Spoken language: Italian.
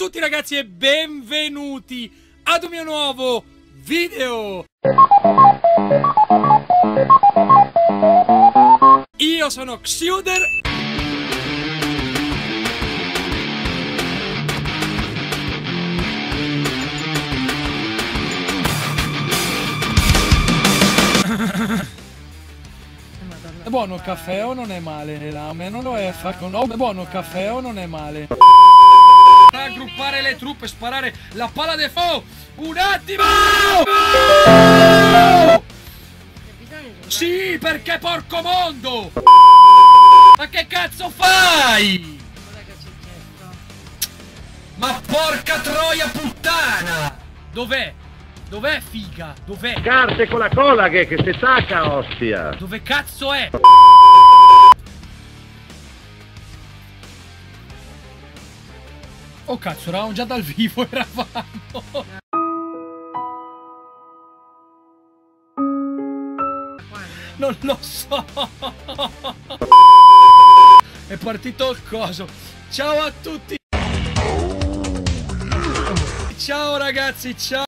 tutti ragazzi e benvenuti ad un mio nuovo video Io sono Xuder È buono il caffè o non è male? La me non lo è fa con È buono il caffè o non è male? Raggruppare le truppe, sparare la palla de fo! Un attimo! Sì, perché porco mondo! Ma che cazzo fai? Ma porca troia puttana! Dov'è? Dov'è figa? Dov'è? Carte con la cola che, che se tacca, ostia. Dove cazzo è? Oh cazzo, eravamo già dal vivo, eravamo. Non lo so. È partito il coso. Ciao a tutti. Ciao ragazzi, ciao.